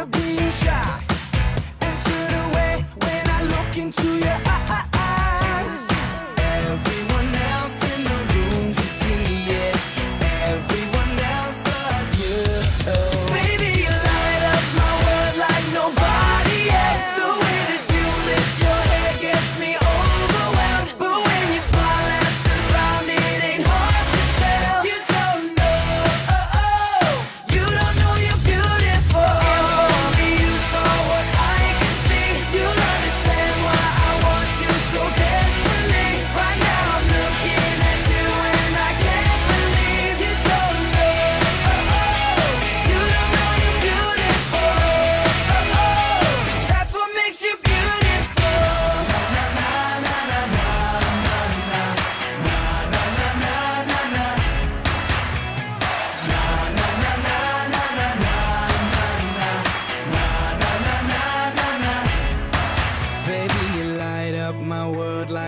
you're being shy and the way when I look into your eyes.